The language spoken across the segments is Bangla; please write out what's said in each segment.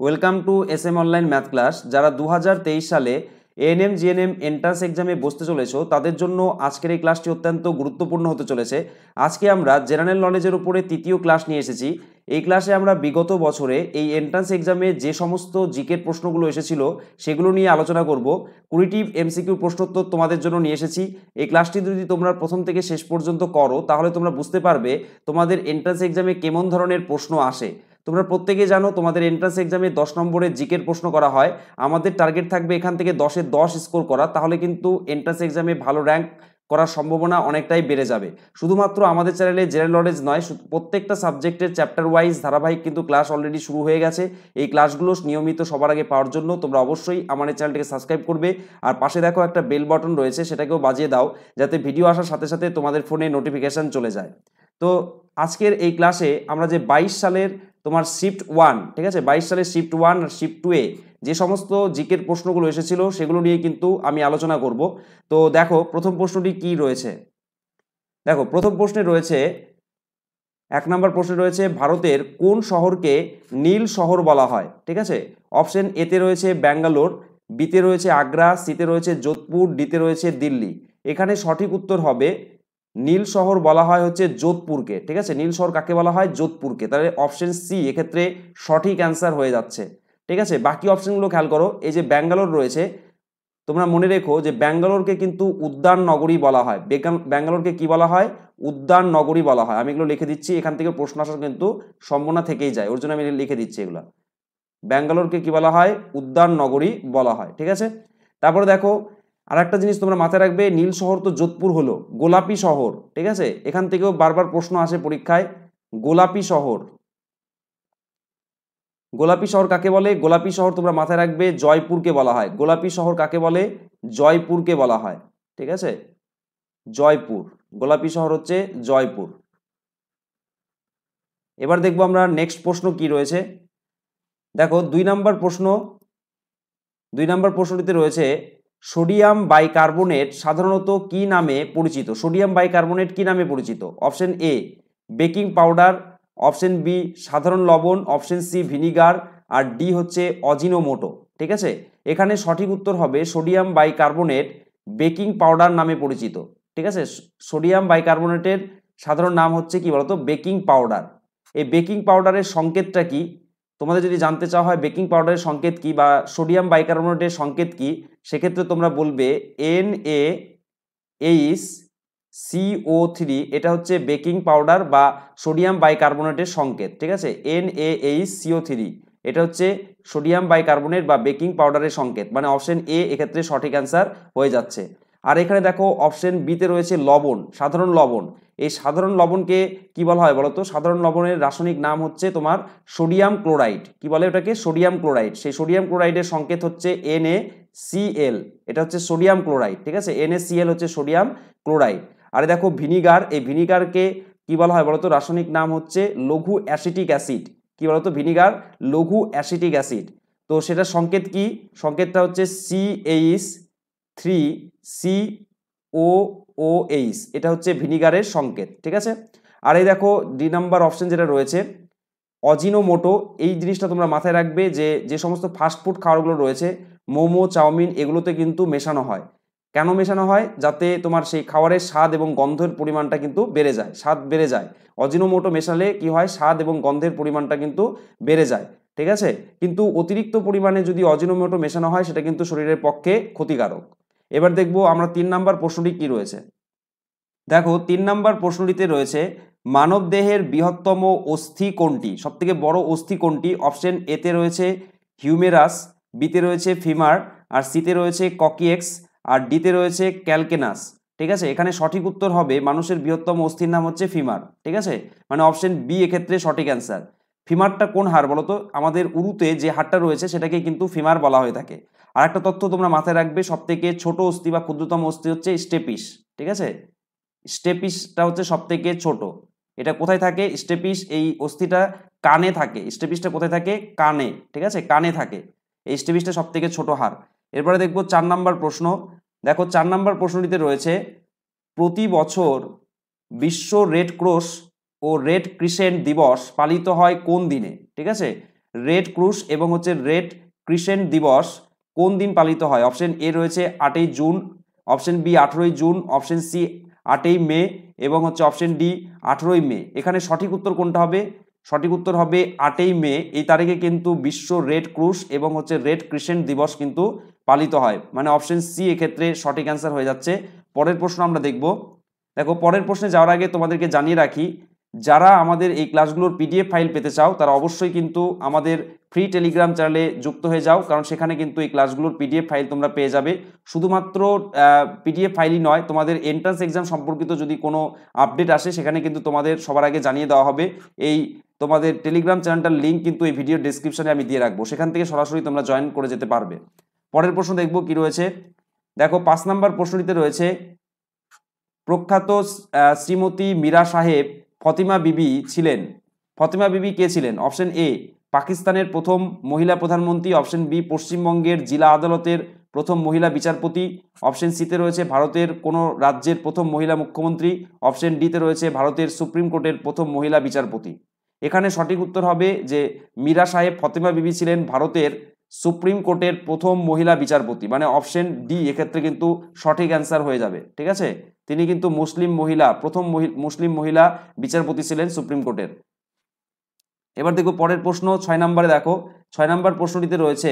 Welcome to S M online math class যারা দু হাজার তেইশ সালে এএনএম জিএনএম এন্ট্রান্স এক্সামে বসতে চলেছো, তাদের জন্য আজকের এই ক্লাসটি অত্যন্ত গুরুত্বপূর্ণ হতে চলেছে। আজকে আমরা জেনারেল নলেজের উপরে তৃতীয় ক্লাস নিয়ে এসেছি। এই ক্লাসে আমরা বিগত বছরে এই এন্ট্রান্স এক্সামে যে সমস্ত জিকের প্রশ্নগুলো এসেছিল, সেগুলো নিয়ে আলোচনা করব। কুড়িটি এমসিকিউ প্রশ্নোত্তর তোমাদের জন্য নিয়ে এসেছি। এই ক্লাসটি যদি তোমরা প্রথম থেকে শেষ পর্যন্ত করো, তাহলে তোমরা বুঝতে পারবে তোমাদের এন্ট্রান্স এক্সামে কেমন ধরনের প্রশ্ন আসে। তোমরা প্রত্যেকে জানো তোমাদের এন্ট্রান্স এক্সামে দশ নম্বরের জিকের প্রশ্ন করা হয়। আমাদের টার্গেট থাকবে এখান থেকে দশে দশ স্কোর করা। তাহলে কিন্তু এন্ট্রান্স এক্সামে ভালো র্যাঙ্ক করার সম্ভাবনা অনেকটাই বেড়ে যাবে। শুধুমাত্র আমাদের চ্যানেলে জেনারেল নলেজ নয় প্রত্যেকটা সাবজেক্টের চ্যাপ্টার ওয়াইজ ধারাবাহিক কিন্তু ক্লাস অলরেডি শুরু হয়ে গেছে। এই ক্লাসগুলো নিয়মিত সবার আগে পাওয়ার জন্য তোমরা অবশ্যই আমার এই চ্যানেলটিকে সাবস্ক্রাইব করবে। আর পাশে দেখো একটা বেল বটন রয়েছে, সেটাকেও বাজিয়ে দাও, যাতে ভিডিও আসার সাথে সাথে তোমাদের ফোনে নোটিফিকেশান চলে যায়। তো আজকের এই ক্লাসে আমরা যে বাইশ সালের তোমার শিফট ওয়ান ঠিক আছে? বাইশ সালের শিফট ওয়ান আর শিফট টু এ যে সমস্ত জিকের প্রশ্নগুলো এসেছিল সেগুলো নিয়ে কিন্তু আমি আলোচনা করব। তো দেখো, প্রথম প্রশ্নটি কি রয়েছে? দেখো, প্রথম প্রশ্নে রয়েছে, এক নম্বর প্রশ্নে রয়েছে, ভারতের কোন শহরকে নীল শহর বলা হয়? ঠিক আছে? অপশন এতে রয়েছে ব্যাঙ্গালোর বিতে রয়েছে আগ্রা সিতে রয়েছে যোধপুর ডিতে রয়েছে দিল্লি। এখানে সঠিক উত্তর হবে নীল শহর বলা হয় হচ্ছে যোধপুরকে, ঠিক আছে? নীল শহর কাকে বলা হয়? যোধপুরকে। তাহলে অপশন সি এক্ষেত্রে সঠিক অ্যান্সার হয়ে যাচ্ছে, ঠিক আছে? বাকি অপশনগুলো খেয়াল করো, এই যে ব্যাঙ্গালোর রয়েছে, তোমরা মনে রেখো যে ব্যাঙ্গালোরকে কিন্তু উদ্যান নগরী বলা হয়। ব্যাঙ্গালোরকে কি বলা হয়? উদ্যান নগরী বলা হয়। আমি এগুলো লিখে দিচ্ছি, এখান থেকে প্রশ্ন আসার কিন্তু সম্ভাবনা থেকেই যায়। ওর জন্য আমি লিখে দিচ্ছি এগুলো। ব্যাঙ্গালোরকে কি বলা হয়? উদ্যান নগরী বলা হয়, ঠিক আছে? তারপরে দেখো আর একটা জিনিস তোমরা মাথায় রাখবে, নীল শহর তো যোধপুর হলো, গোলাপি শহর, ঠিক আছে? এখান থেকেও বারবার প্রশ্ন আসে পরীক্ষায়, গোলাপি শহর। গোলাপি শহর কাকে বলে? গোলাপি শহর তোমরা মাথায় রাখবে, জয়পুরকে বলা হয়। গোলাপি শহর কাকে বলে? জয়পুরকে বলা হয়, ঠিক আছে? জয়পুর, গোলাপি শহর হচ্ছে জয়পুর। এবার দেখব আমরা নেক্সট প্রশ্ন কি রয়েছে। দেখো, দুই নাম্বার প্রশ্ন, দুই নাম্বার প্রশ্নটিতে রয়েছে সোডিয়াম বাইকার্বনেট সাধারণত কি নামে পরিচিত? সোডিয়াম বাইকার্বনেট কি নামে পরিচিত? Option A, baking powder, option B, সাধারণ লবণ, অপশন সি, ভিনিগার, আর ডি হচ্ছে অজিনোমোটো, ঠিক আছে? এখানে সঠিক উত্তর হবে সোডিয়াম বাইকার্বনেট বেকিং পাউডার নামে পরিচিত, ঠিক আছে? সোডিয়াম বাইকার্বনেটের সাধারণ নাম হচ্ছে কি বলতো? Baking powder. এই বেকিং পাউডারের সংকেতটা কি? তোমাদের যদি জানতে চাওয়া হয়, বেকিং পাউডারের সংকেত কি বা সোডিয়াম বাইকার্বনেটের সংকেত কি? সেক্ষেত্রে তোমরা বলবে N A H CO three এটা হচ্ছে বেকিং পাউডার বা সোডিয়াম বাইকার্বনেটের সংকেত, ঠিক আছে? এন এ সিও থ্রি এটা হচ্ছে সোডিয়াম বাইকার্বনেট বা বেকিং পাউডারের সংকেত মানে অপশন এ এক্ষেত্রে সঠিক অ্যান্সার হয়ে যাচ্ছে। আর এখানে দেখো অপশন বিতে রয়েছে লবণ, সাধারণ লবণ। এই সাধারণ লবণকে কি বলা হয় বলতো? সাধারণ লবণের রাসায়নিক নাম হচ্ছে তোমার সোডিয়াম ক্লোরাইড। কি বলে ওটাকে? Sodium chloride. সেই সোডিয়াম ক্লোরাইডের সংকেত হচ্ছে এন এ সিএল এটা হচ্ছে সোডিয়াম ক্লোরাইড ঠিক আছে? এন হচ্ছে সোডিয়াম ক্লোরাইড আর দেখো ভিনিগার এই ভিনিগারকে কি বলা হয় বলতো? রাসায়নিক নাম হচ্ছে লঘু অ্যাসিটিক অ্যাসিড কি বলতো? ভিনিগার লঘু অ্যাসিটিক অ্যাসিড তো সেটা সংকেত কি? সংকেতটা হচ্ছে CH three C O O H এটা হচ্ছে ভিনিগারের সংকেত, ঠিক আছে? আর এই দেখো ডি নাম্বার অপশন যেটা রয়েছে, অজিনোমোটো, এই জিনিসটা তোমরা মাথায় রাখবে যে যে সমস্ত ফাস্টফুড খাবারগুলো রয়েছে মোমো, চাউমিন এগুলোতে কিন্তু মেশানো হয়। কেন মেশানো হয়? যাতে তোমার সেই খাবারের স্বাদ এবং গন্ধের পরিমাণটা কিন্তু বেড়ে যায়, স্বাদ বেড়ে যায়। অজিনোমোটো মেশালে কি হয়? স্বাদ এবং গন্ধের পরিমাণটা কিন্তু বেড়ে যায়, ঠিক আছে? কিন্তু অতিরিক্ত পরিমাণে যদি অজিনোমোটো মেশানো হয়, সেটা কিন্তু শরীরের পক্ষে ক্ষতিকারক। এবার দেখব আমরা তিন নাম্বার প্রশ্নটি কি রয়েছে? দেখো, তিন নাম্বার প্রশ্নটিতে রয়েছে, মানব দেহের বৃহত্তম অস্থি কোনটি? সবথেকে বড় অস্থি কোনটি? অপশন এতে রয়েছে হিউমেরাস বিতে রয়েছে ফিমার, আর সিতে রয়েছে ককিএক্স, আর ডিতে রয়েছে ক্যালকেনাস। ঠিক আছে? এখানে সঠিক উত্তর হবে মানুষের বৃহত্তম অস্থির নাম হচ্ছে ফিমার। ঠিক আছে? মানে অপশন বি এক্ষেত্রে সঠিক অ্যান্সার। ফিমারটা কোন হার বলতো আমাদের উরুতে যে হারটা রয়েছে সেটাকে কিন্তু ফিমার বলা হয়ে থাকে। আর একটা তথ্য তোমরা মাথায় রাখবে সব থেকে ছোট অস্থি বা ক্ষুদ্রতম অস্থি হচ্ছে স্টেপিস ঠিক আছে? স্টেপিসটা হচ্ছে সব থেকে ছোট। এটা কোথায় থাকে? স্টেপিস এই অস্থিটা কানে থাকে। স্টেপিসটা কোথায় থাকে? কানে। ঠিক আছে? কানে থাকে। এই স্টেপিসটা সব থেকে ছোট হার। এরপরে দেখব চার নাম্বার প্রশ্ন। দেখো চার নাম্বার প্রশ্নটিতে রয়েছে, প্রতি বছর বিশ্ব রেড ক্রস ও রেড ক্রিসেন্ট দিবস পালিত হয় কোন দিনে? ঠিক আছে? রেড ক্রুশ এবং হচ্ছে রেড ক্রিসেন্ট দিবস কোন দিন পালিত হয়? অপশন এ রয়েছে আটই জুন, অপশন বি আঠেরোই জুন, অপশন সি আটই মে এবং হচ্ছে অপশন ডি আঠেরোই মে। এখানে সঠিক উত্তর কোনটা হবে? সঠিক উত্তর হবে আটই মে। এই তারিখে কিন্তু বিশ্ব রেড ক্রুশ এবং হচ্ছে রেড ক্রিসেন্ট দিবস কিন্তু পালিত হয়। মানে অপশন সি এক্ষেত্রে সঠিক অ্যান্সার হয়ে যাচ্ছে। পরের প্রশ্ন আমরা দেখব। দেখো, পরের প্রশ্নে যাওয়ার আগে তোমাদেরকে জানিয়ে রাখি যারা আমাদের এই ক্লাসগুলোর পিডিএফ ফাইল পেতে চাও, তারা অবশ্যই কিন্তু আমাদের ফ্রি টেলিগ্রাম চ্যানেলে যুক্ত হয়ে যাও, কারণ সেখানে কিন্তু এই ক্লাসগুলোর পিডিএফ ফাইল তোমরা পেয়ে যাবে। শুধুমাত্র পিডিএফ ফাইলই নয়, তোমাদের এন্ট্রান্স এক্সাম সম্পর্কিত যদি কোনো আপডেট আসে, সেখানে কিন্তু তোমাদের সবার আগে জানিয়ে দেওয়া হবে। এই তোমাদের টেলিগ্রাম চ্যানেলটার লিঙ্ক কিন্তু এই ভিডিও ডিসক্রিপশনে আমি দিয়ে রাখব। সেখান থেকে সরাসরি তোমরা জয়েন করে যেতে পারবে। পরের প্রশ্ন দেখব কি রয়েছে। দেখো, পাঁচ নাম্বার প্রশ্নটিতে রয়েছে, প্রখ্যাত শ্রীমতী মীরা সাহেব ফতিমা বিবি ছিলেন। ফতিমা বিবি কে ছিলেন? অপশন এ, পাকিস্তানের প্রথম মহিলা প্রধানমন্ত্রী। অপশন বি, পশ্চিমবঙ্গের জেলা আদালতের প্রথম মহিলা বিচারপতি। অপশন সিতে রয়েছে ভারতের কোনো রাজ্যের প্রথম মহিলা মুখ্যমন্ত্রী। অপশন ডিতে রয়েছে ভারতের সুপ্রিম কোর্টের প্রথম মহিলা বিচারপতি। এখানে সঠিক উত্তর হবে যে মীরা সাহেব ফতেমা বিবি ছিলেন ভারতের সুপ্রিম কোর্টের প্রথম মহিলা বিচারপতি মানে অপশন ডি, এক্ষেত্রে কিন্তু সঠিক অ্যান্সার হয়ে যাবে, ঠিক আছে? তিনি কিন্তু মুসলিম মহিলা, প্রথম মুসলিম মহিলা বিচারপতি ছিলেন সুপ্রিম কোর্টের। এবার দেখো পরের প্রশ্ন, ছয় নম্বরে দেখো, ছয় নম্বর প্রশ্নটিতে রয়েছে,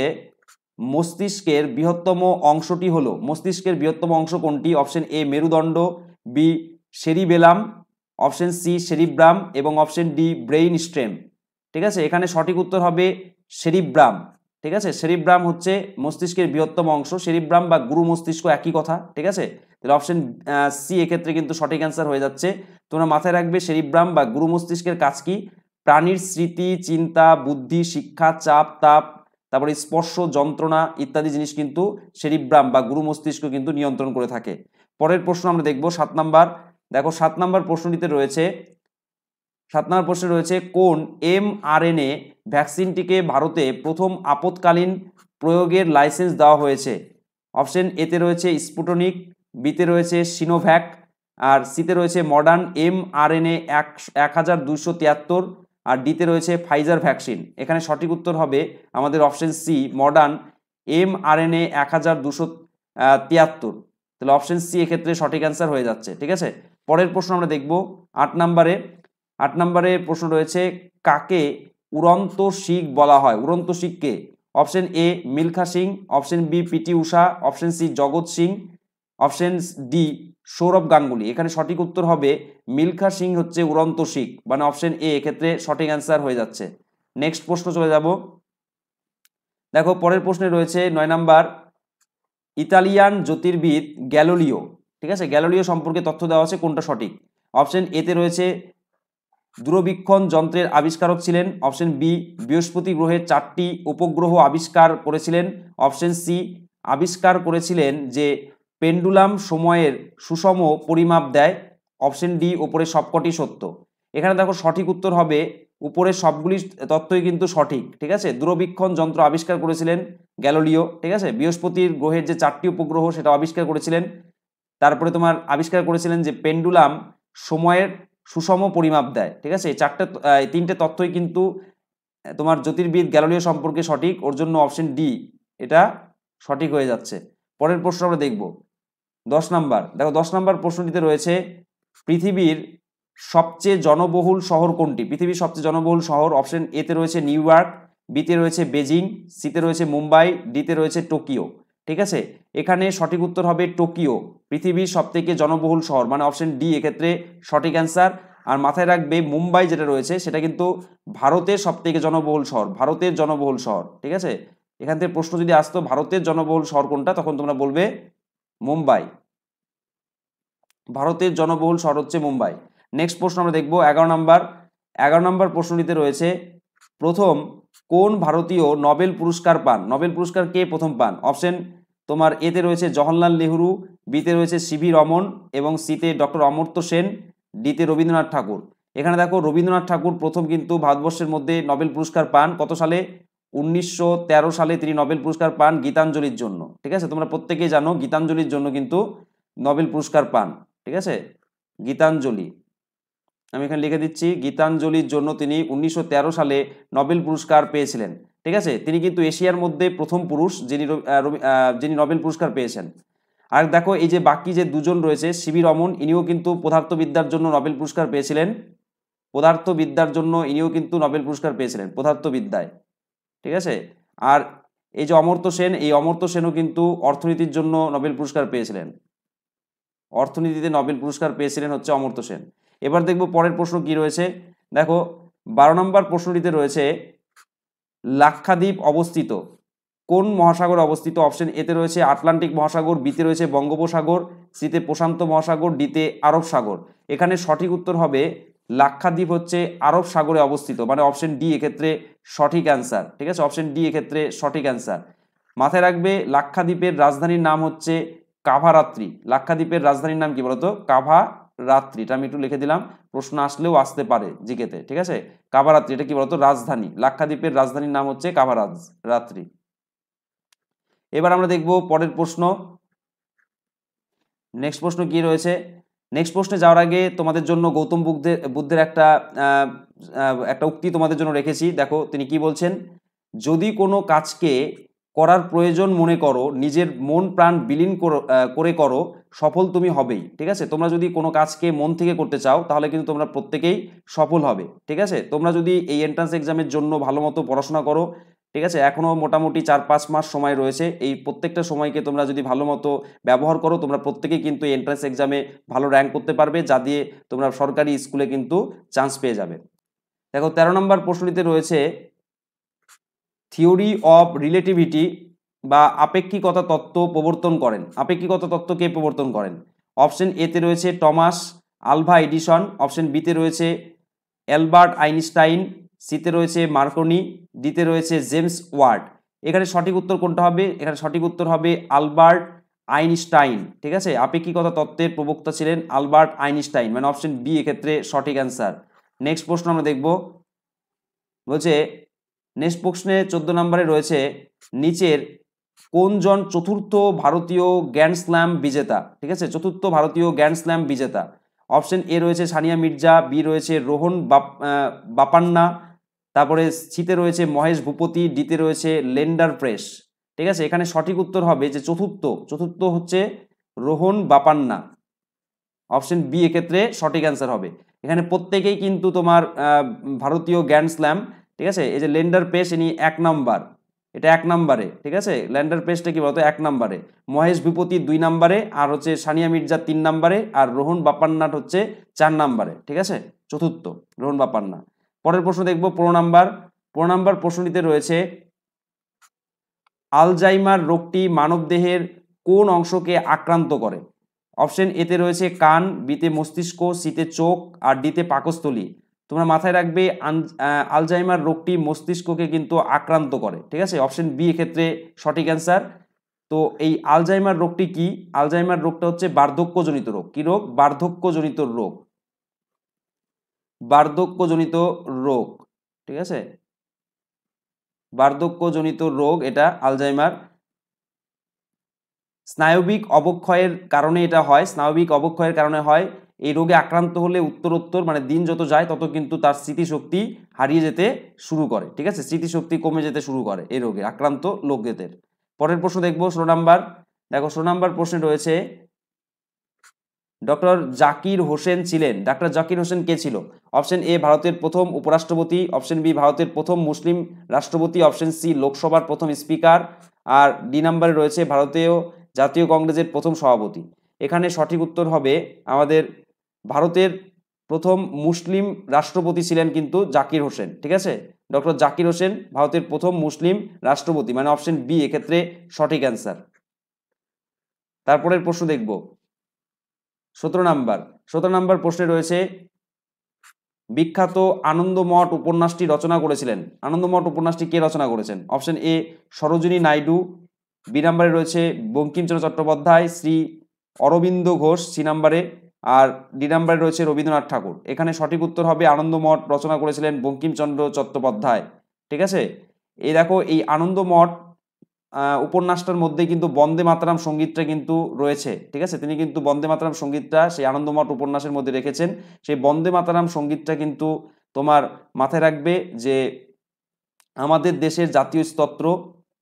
মস্তিষ্কের বৃহত্তম অংশটি হলো, মস্তিষ্কের বৃহত্তম অংশ কোনটি? অপশন এ, মেরুদণ্ড, B, cerebellum, option C, cerebrum, এবং অপশন ডি, ব্রেইন স্ট্রেম, ঠিক আছে? এখানে সঠিক উত্তর হবে সেরিব্রাম। ঠিক আছে? সেরিব্রাম হচ্ছে মস্তিষ্কের বৃহত্তম অংশ। সেরিব্রাম বা গুরু মস্তিষ্ক একই কথা, ঠিক আছে? তাহলে অপশন সি এক্ষেত্রে কিন্তু সঠিক অ্যান্সার হয়ে যাচ্ছে। তোমরা মাথায় রাখবে সেরিব্রাম বা গুরু মস্তিষ্কের কাজ কি? প্রাণীর স্মৃতি, চিন্তা, বুদ্ধি, শিক্ষা, চাপ, তাপ, তারপরে স্পর্শ, যন্ত্রণা ইত্যাদি জিনিস কিন্তু সেরিব্রাম বা গুরু মস্তিষ্ক কিন্তু নিয়ন্ত্রণ করে থাকে। পরের প্রশ্ন আমরা দেখব সাত নাম্বার। দেখো, সাত নাম্বার প্রশ্নটিতে রয়েছে সাত নম্বর প্রশ্নে রয়েছে, কোন এম ভ্যাকসিনটিকে ভারতে প্রথম আপতকালীন প্রয়োগের লাইসেন্স দেওয়া হয়েছে? অপশন এতে রয়েছে স্পুটনিক বিতে রয়েছে সিনোভ্যাক, আর সিতে রয়েছে Moderna M R N A এক হাজার দুশো তিয়াত্তর, আর ডিতে রয়েছে ফাইজার ভ্যাকসিন। এখানে সঠিক উত্তর হবে আমাদের option C, Moderna M R N A এক হাজার দুশো তিয়াত্তর। তাহলে অপশন সি এক্ষেত্রে সঠিক অ্যান্সার হয়ে যাচ্ছে, ঠিক আছে? পরের প্রশ্ন আমরা দেখব, আট নম্বরে আট নম্বরে প্রশ্ন রয়েছে, কাকে উড়ন্ত শিখ বলা হয়? উড়ন্ত শিখকে option A, Milkha Singh, option B P T Usha option C, Jagat Singh, option D, Sourav Ganguly. এখানে সঠিক উত্তর হবে, মিলখা সিং হচ্ছে উড়ন্ত শিখ। মানে অপশন এ, এক্ষেত্রে সঠিক অ্যান্সার হয়ে যাচ্ছে। নেক্সট প্রশ্ন চলে যাব। দেখো, পরের প্রশ্নে রয়েছে নয় নাম্বার, ইতালিয়ান জ্যোতির্বিদ গ্যালোলিও। ঠিক আছে? গ্যালোলিও সম্পর্কে তথ্য দেওয়া আছে, কোনটা সঠিক? অপশন এতে রয়েছে দূরবীক্ষণ যন্ত্রের আবিষ্কারক ছিলেন অপশন বি, বৃহস্পতি গ্রহের চারটি উপগ্রহ আবিষ্কার করেছিলেন। অপশন সি, আবিষ্কার করেছিলেন যে পেন্ডুলাম সময়ের সুষম পরিমাপ দেয়। অপশন ডি ওপরে সবকটি সত্য। এখানে দেখো সঠিক উত্তর হবে, উপরে সবগুলি তত্ত্বই কিন্তু সঠিক, ঠিক আছে? দূরবীক্ষণ যন্ত্র আবিষ্কার করেছিলেন গ্যালোলিও, ঠিক আছে? বৃহস্পতির গ্রহের যে চারটি উপগ্রহ সেটা আবিষ্কার করেছিলেন। তারপরে তোমার আবিষ্কার করেছিলেন যে পেন্ডুলাম সময়ের সুষম পরিমাপ দেয়, ঠিক আছে? এই চারটে তিনটে তথ্যই কিন্তু তোমার জ্যোতির্বিদ গ্যালোলিও সম্পর্কে সঠিক, ওর জন্য অপশন ডি এটা সঠিক হয়ে যাচ্ছে। পরের প্রশ্ন আমরা দেখব। দশ নাম্বার, দেখো দশ নাম্বার প্রশ্নটিতে রয়েছে, পৃথিবীর সবচেয়ে জনবহুল শহর কোনটি? পৃথিবীর সবচেয়ে জনবহুল শহর অপশন এতে রয়েছে নিউ ইয়র্ক বিতে রয়েছে বেজিং সিতে রয়েছে মুম্বাই ডিতে রয়েছে টোকিও। ঠিক আছে? এখানে সঠিক উত্তর হবে টোকিও, পৃথিবীর সবথেকে জনবহুল শহর। মানে অপশন ডি এক্ষেত্রে সঠিক অ্যান্সার আর মাথায় রাখবে মুম্বাই যেটা রয়েছে, সেটা কিন্তু ভারতের সবথেকে জনবহুল শহর, ভারতের জনবহুল শহর, ঠিক আছে? এখান থেকে প্রশ্ন যদি আসতো, ভারতের জনবহুল শহর কোনটা, তখন তোমরা বলবে মুম্বাই। ভারতের জনবহুল শহর হচ্ছে মুম্বাই। নেক্সট প্রশ্ন আমরা দেখব, এগারো নম্বর। এগারো নম্বর প্রশ্নটিতে রয়েছে, প্রথম কোন ভারতীয় নোবেল পুরস্কার পান? নোবেল পুরস্কার কে প্রথম পান? অপশন, তোমার এতে রয়েছে জওহরলাল নেহরু বিতে রয়েছে সিভি রমন এবং সিতে ডক্টর অমর্ত্য সেন ডিতে রবীন্দ্রনাথ ঠাকুর। এখানে দেখো রবীন্দ্রনাথ ঠাকুর প্রথম কিন্তু ভারতবর্ষের মধ্যে নোবেল পুরস্কার পান। কত সালে? উনিশশো তেরো সালে তিনি নোবেল পুরস্কার পান গীতাঞ্জলির জন্য। ঠিক আছে? তোমরা প্রত্যেকেই জানো গীতাঞ্জলির জন্য কিন্তু নোবেল পুরস্কার পান। ঠিক আছে? গীতাঞ্জলি। আমি এখানে লিখে দিচ্ছি, গীতাঞ্জলির জন্য তিনি উনিশশো তেরো সালে নোবেল পুরস্কার পেয়েছিলেন। ঠিক আছে? তিনি কিন্তু এশিয়ার মধ্যে প্রথম পুরুষ যিনি যিনি নোবেল পুরস্কার পেয়েছেন। আর দেখো, এই যে বাকি যে দুজন রয়েছে সিবি রমন, ইনিও কিন্তু পদার্থবিদ্যার জন্য নোবেল পুরস্কার পেয়েছিলেন। পদার্থবিদ্যার জন্য ইনিও কিন্তু নোবেল পুরস্কার পেয়েছিলেন, পদার্থবিদ্যায়। ঠিক আছে? আর এই যে অমর্ত্য সেন, এই অমর্ত্য সেনও কিন্তু অর্থনীতির জন্য নোবেল পুরস্কার পেয়েছিলেন। অর্থনীতিতে নোবেল পুরস্কার পেয়েছিলেন হচ্ছে অমর্ত্য সেন। এবার দেখব পরের প্রশ্ন কি রয়েছে। দেখো, বারো নম্বর প্রশ্নটিতে রয়েছে, লাক্ষাদ্বীপ অবস্থিত। কোন মহাসাগর অবস্থিত? অপশন এতে রয়েছে আটলান্টিক মহাসাগর, বিতে রয়েছে বঙ্গোপসাগর, সিতে প্রশান্ত মহাসাগর, ডিতে আরব সাগর। এখানে সঠিক উত্তর হবে, লাক্ষাদ্বীপ হচ্ছে আরব সাগরে অবস্থিত। মানে অপশন ডি এক্ষেত্রে সঠিক অ্যান্সার, ঠিক আছে? অপশন ডি এক্ষেত্রে সঠিক অ্যান্সার। মাথায় রাখবে, লাক্ষাদ্বীপের রাজধানীর নাম হচ্ছে কাভারাত্রি। লাক্ষাদ্বীপের রাজধানীর নাম কি বলতো? কাভা রাত্রি এটা আমি একটু লিখে দিলাম। প্রশ্ন আসলেও আসতে পারে জিকেতে, ঠিক আছে? কাভারাত্রি, এটা কি বলতো? রাজধানী। লাক্ষাদ্বীপের রাজধানীর নাম হচ্ছে কাভারাজ, রাত্রি। এবার আমরা দেখব পরের প্রশ্ন। নেক্সট প্রশ্ন কি রয়েছে? নেক্সট প্রশ্নে যাওয়ার আগে তোমাদের জন্য গৌতম বুদ্ধের বুদ্ধের একটা একটা উক্তি তোমাদের জন্য রেখেছি। দেখো, তিনি কি বলছেন? যদি কোনো কাজকে করার প্রয়োজন মনে করো, নিজের মন প্রাণ বিলীন করে করো সফল তুমি হবেই, ঠিক আছে? তোমরা যদি কোনো কাজকে মন থেকে করতে চাও, তাহলে কিন্তু তোমরা প্রত্যেকেই সফল হবে, ঠিক আছে? তোমরা যদি এই এন্ট্রান্স এক্সামের জন্য ভালো মতো পড়াশোনা করো, ঠিক আছে? এখনও মোটামুটি চার পাঁচ মাস সময় রয়েছে, এই প্রত্যেকটা সময়কে তোমরা যদি ভালো মতো ব্যবহার করো, তোমরা প্রত্যেকেই কিন্তু এন্ট্রান্স এক্সামে ভালো র্যাঙ্ক করতে পারবে, যা দিয়ে তোমরা সরকারি স্কুলে কিন্তু চান্স পেয়ে যাবে। দেখো, তেরো নম্বর প্রশ্নটিতে রয়েছে থিওরি অফ রিলেটিভিটি বা আপেক্ষিকতা তত্ত্ব প্রবর্তন করেন। আপেক্ষিকতা তত্ত্ব কে প্রবর্তন করেন? অপশন এতে রয়েছে টমাস আলভা এডিসন, অপশন বিতে রয়েছে অ্যালবার্ট আইনস্টাইন সিতে রয়েছে মার্কনি ডিতে রয়েছে জেমস ওয়ার্ড। এখানে সঠিক উত্তর কোনটা হবে? এখানে সঠিক উত্তর হবে আলবার্ট আইনস্টাইন, ঠিক আছে? আপেক্ষিকতা তত্ত্বের প্রবক্তা ছিলেন আলবার্ট আইনস্টাইন। মানে অপশন বি এক্ষেত্রে সঠিক অ্যান্সার। নেক্সট প্রশ্ন আমরা দেখব। বলছে নেক্সট প্রশ্নে চোদ্দ নম্বরে রয়েছে, নিচের কোনজন চতুর্থ ভারতীয় গ্র্যান্ড স্ল্যাম বিজেতা? ঠিক আছে? চতুর্থ ভারতীয় গ্র্যান্ড স্ল্যাম বিজেতা। অপশন এ রয়েছে সানিয়া মির্জা, বি রয়েছে রোহন বাপান্না, তারপরে সিতে রয়েছে মহেশ ভূপতি, ডিতে রয়েছে লেন্ডার প্রেস। ঠিক আছে? এখানে সঠিক উত্তর হবে যে চতুর্থ চতুর্থ হচ্ছে রোহন বাপান্না। অপশন বি এক্ষেত্রে সঠিক অ্যান্সার হবে। এখানে প্রত্যেকেই কিন্তু তোমার ভারতীয় গ্র্যান্ড স্ল্যাম ঠিক আছে? এই যে লেন্ডার পেস ইনি এক নাম্বার এটা এক নাম্বারে ঠিক আছে? ল্যান্ডার পেসটা কি বলতো? এক নাম্বারে মহেশ ভূপতি দুই নাম্বারে আর হচ্ছে সানিয়া মির্জা তিন নাম্বারে আর রোহন বাপান্নাট হচ্ছে চার নাম্বারে ঠিক আছে? চতুর্থ, রোহন বাপান্না পরের প্রশ্ন দেখব পনেরো নাম্বার পনেরো নাম্বার প্রশ্নটিতে রয়েছে, আলজাইমার রোগটি মানবদেহের কোন অংশকে আক্রান্ত করে? অপশন এতে রয়েছে কান, বিতে মস্তিষ্ক, সিতে চোখ, আর ডিতে পাকস্থলী। তোমরা মাথায় রাখবে আলজাইমার রোগটি মস্তিষ্ককে কিন্তু আক্রান্ত করে, ঠিক আছে? অপশন বি এক্ষেত্রে সঠিক অ্যান্সার। তো এই আলজাইমার রোগটি কি? আলজাইমার রোগটা হচ্ছে বার্ধক্যজনিত রোগ। কি রোগ? বার্ধক্যজনিত রোগ। বার্ধক্যজনিত রোগ, ঠিক আছে? বার্ধক্যজনিত রোগ, এটা আলজাইমার। স্নায়বিক অবক্ষয়ের কারণে এটা হয়, স্নায়বিক অবক্ষয়ের কারণে হয়। এই রোগে আক্রান্ত হলে উত্তরোত্তর মানে দিন যত যায় তত কিন্তু তার স্মৃতিশক্তি হারিয়ে যেতে শুরু করে। ঠিক আছে? স্মৃতিশক্তি কমে যেতে শুরু করে এই রোগে আক্রান্ত লোকদের। পরের প্রশ্ন দেখব ষোলো নাম্বার। দেখো ষোলো নাম্বার প্রশ্নে রয়েছে, ডক্টর জাকির হোসেন ছিলেন। ডাক্তার জাকির হোসেন কে ছিল? অপশন এ, ভারতের প্রথম উপরাষ্ট্রপতি। অপশন বি, ভারতের প্রথম মুসলিম রাষ্ট্রপতি। অপশন সি, লোকসভার প্রথম স্পিকার। আর ডি নাম্বারে রয়েছে, ভারতীয় জাতীয় কংগ্রেসের প্রথম সভাপতি। এখানে সঠিক উত্তর হবে আমাদের ভারতের প্রথম মুসলিম রাষ্ট্রপতি ছিলেন কিন্তু জাকির হোসেন, ঠিক আছে? ডক্টর জাকির হোসেন ভারতের প্রথম মুসলিম রাষ্ট্রপতি মানে অপশন বি, এক্ষেত্রে সঠিক অ্যান্সার। তারপরের প্রশ্ন দেখব। সতেরো নাম্বার সতেরো নাম্বার প্রশ্নে রয়েছে, বিখ্যাত আনন্দমঠ উপন্যাসটি রচনা করেছিলেন। আনন্দমঠ উপন্যাসটি কে রচনা করেছেন? Option A, Sarojini Naidu. B নাম্বারে রয়েছে বঙ্কিমচন্দ্র চট্টোপাধ্যায়, শ্রী অরবিন্দ ঘোষ, সি নাম্বারে আর ডি নাম্বারে রয়েছে রবীন্দ্রনাথ ঠাকুর। এখানে সঠিক উত্তর হবে আনন্দমঠ, রচনা করেছিলেন বঙ্কিমচন্দ্র চট্টোপাধ্যায়। ঠিক আছে? এই দেখো, এই আনন্দমঠ উপন্যাসটার মধ্যে কিন্তু বন্দে মাতরম সঙ্গীতটা কিন্তু রয়েছে। ঠিক আছে? তিনি কিন্তু বন্দে মাতরম সঙ্গীতটা সেই আনন্দমঠ উপন্যাসের মধ্যে রেখেছেন। সেই বন্দে মাতরম সঙ্গীতটা কিন্তু তোমার মাথায় রাখবে যে আমাদের দেশের জাতীয় স্তোত্র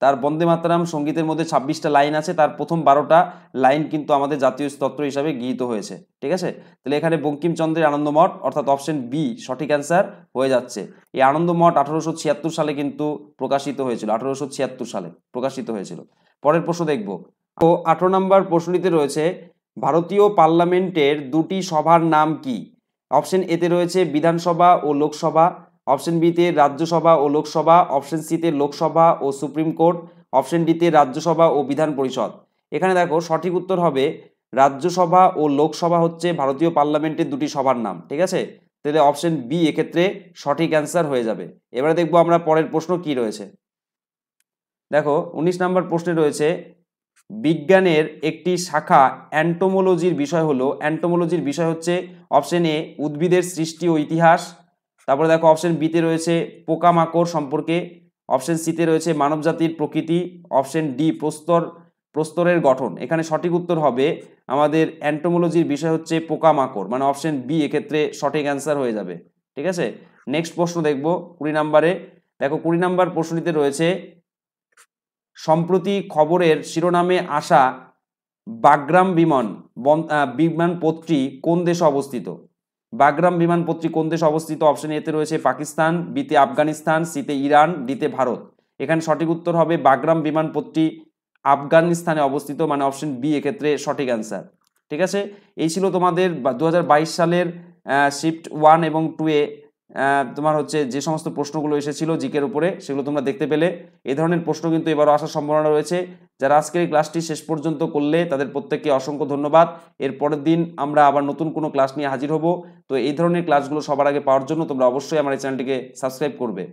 তার বন্দে মাতারাম সঙ্গীতের মধ্যে ছাব্বিশটা লাইন আছে। তার প্রথম বারোটা লাইন কিন্তু আমাদের জাতীয় স্তোত্র হিসাবে গৃহীত হয়েছে। ঠিক আছে? তাহলে এখানে বঙ্কিমচন্দ্রের আনন্দমঠ অর্থাৎ অপশন বি সঠিক অ্যান্সার হয়ে যাচ্ছে। এই আনন্দমঠ আঠারোশো ছিয়াত্তর সালে কিন্তু প্রকাশিত হয়েছিল। আঠারোশো ছিয়াত্তর সালে প্রকাশিত হয়েছিল। পরের প্রশ্ন দেখব। তো আঠারো নম্বর প্রশ্নটিতে রয়েছে, ভারতীয় পার্লামেন্টের দুটি সভার নাম কি? অপশন এতে রয়েছে বিধানসভা ও লোকসভা। অপশন বিতে রাজ্যসভা ও লোকসভা, অপশন সিতে লোকসভা ও সুপ্রিম কোর্ট, অপশন ডিতে রাজ্যসভা ও বিধান পরিষদ। এখানে দেখো সঠিক উত্তর হবে রাজ্যসভা ও লোকসভা হচ্ছে ভারতীয় পার্লামেন্টের দুটি সভার নাম, ঠিক আছে? তাহলে অপশন বি এক্ষেত্রে সঠিক অ্যান্সার হয়ে যাবে। এবারে দেখব আমরা পরের প্রশ্ন কি রয়েছে। দেখো উনিশ নম্বর প্রশ্নে রয়েছে, বিজ্ঞানের একটি শাখা অ্যান্টোমোলজির বিষয় হলো, অ্যান্টোমোলজির বিষয় হচ্ছে অপশন এ, উদ্ভিদের সৃষ্টি ও ইতিহাস তারপরে দেখো অপশন বিতে রয়েছে পোকামাকড় সম্পর্কে অপশন সিতে রয়েছে মানবজাতির প্রকৃতি অপশন ডি প্রস্তর, প্রস্তরের গঠন। এখানে সঠিক উত্তর হবে আমাদের অ্যান্টোমোলজির বিষয় হচ্ছে পোকামাকড় মানে অপশন বি এক্ষেত্রে সঠিক অ্যান্সার হয়ে যাবে। ঠিক আছে? নেক্সট প্রশ্ন দেখব কুড়ি নাম্বারে। দেখো কুড়ি নাম্বার প্রশ্নটিতে রয়েছে, সম্প্রতি খবরের শিরোনামে আসা বাগ্রাম বিমান বিমানপত্রী কোন দেশে অবস্থিত? বাগ্রাম বিমানপত্রী কোন দেশে অবস্থিত? অপশন এতে রয়েছে পাকিস্তান বিতে আফগানিস্তান সিতে ইরান ডিতে ভারত। এখানে সঠিক উত্তর হবে বাগ্রাম বিমানপত্রী আফগানিস্তানে অবস্থিত মানে অপশন বি এক্ষেত্রে সঠিক অ্যান্সার ঠিক আছে? এই ছিল তোমাদের দু হাজার বাইশ সালের শিফট ওয়ান এবং টু এ তোমার হচ্ছে যে সমস্ত প্রশ্নগুলো এসেছিল জিকের উপরে, সেগুলো তোমরা দেখতে পেলে। এ ধরনের প্রশ্ন কিন্তু এবারও আসার সম্ভাবনা রয়েছে। যারা আজকের এই ক্লাসটি শেষ পর্যন্ত করলে, তাদের প্রত্যেককে অসংখ্য ধন্যবাদ। এর পরের দিন আমরা আবার নতুন কোনো ক্লাস নিয়ে হাজির হব। তো এই ধরনের ক্লাসগুলো সবার আগে পাওয়ার জন্য তোমরা অবশ্যই আমার এই চ্যানেলটিকে সাবস্ক্রাইব করবে।